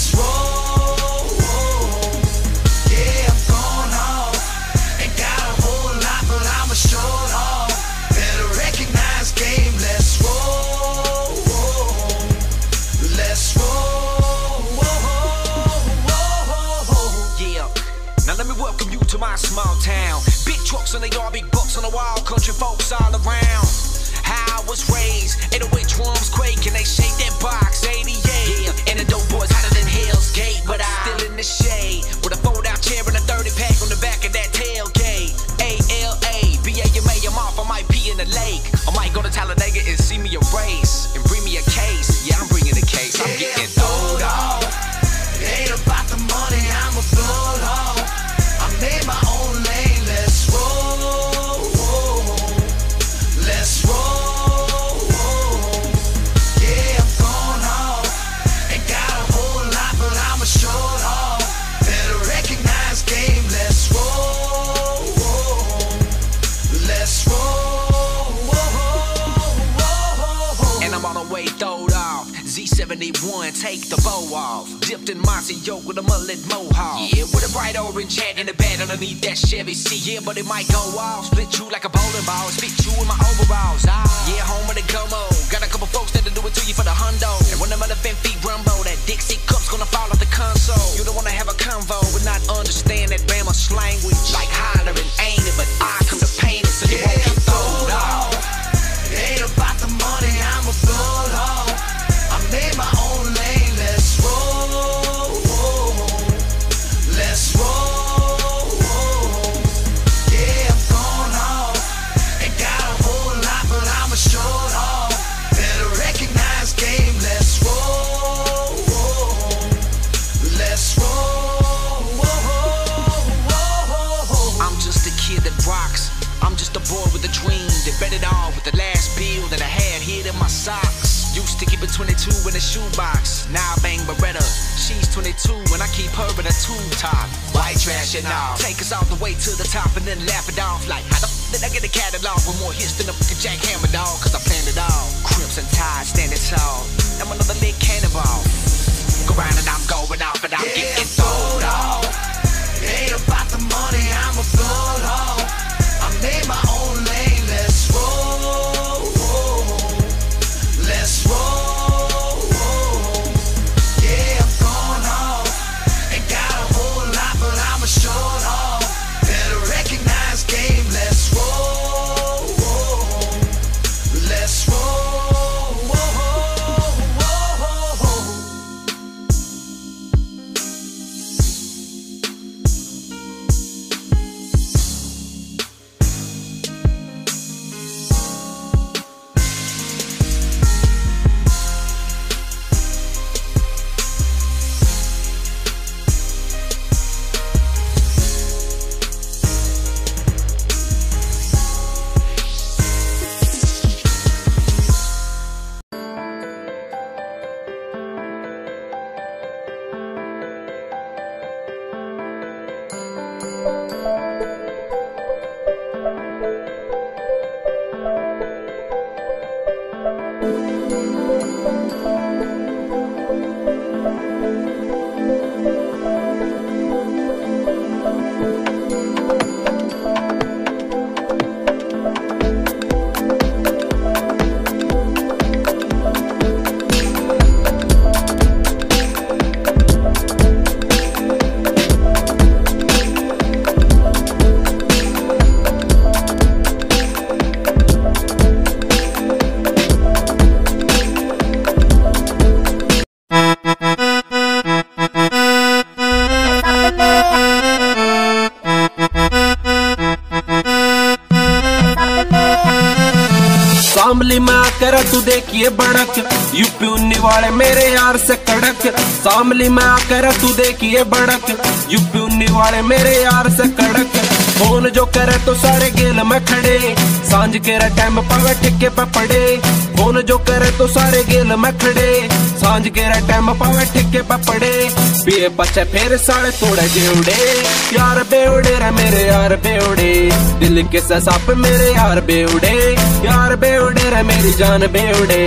Let's roll. Yeah, I'm going off. Ain't got a whole lot, but I'ma show it off. Better recognize game. Let's roll. Let's roll. Yeah. Now let me welcome you to my small town. Big trucks and they all big bucks on the wild country folks all around. Z71, take the bow off. Dipped in Mossy Oak with a mullet mohawk. Yeah, with a bright orange hat and a bed underneath that Chevy C. Yeah, but it might go off. Split you like a bowling ball. Spit you in my overalls. Ah, rocks. I'm just a boy with a dream that bet it all with the last bill that I had hid in my socks. Used to keep a 22 in a shoebox. Now I bang Beretta. She's 22 and I keep her in a tube top. White trash and all. Take us all the way to the top and then laugh it off like how the f did I get a catalog with more hits than a fucking jackhammer dog? Cause I planned it all. Crimson tide standing tall. I'm another lit cannonball. Go round and I'm going off and I'm getting throwed off. आकर तू देखिए बड़क UP उन्नी वाले मेरे यार से कड़क। सामली में आकर तू देखिए बड़क यूपी उन्नी वाले मेरे यार से कड़क। फ़ोन जो करे तो सारे गेल में खड़े साँझ के रे टाइम पावे ठिके पे पड़े फ़ोन जो करे तो सारे गेल में खड़े साँझ के रे टाइम पावे ठिके पे पड़े पिए बच्चे फिर साढ़े तोड़े जेवड़े यार बेवड़े रे मेरे यार बेवड़े दिल के ससाप मेरे यार बेवड़े यार बेवड़े रे मेरी जान बेवड़े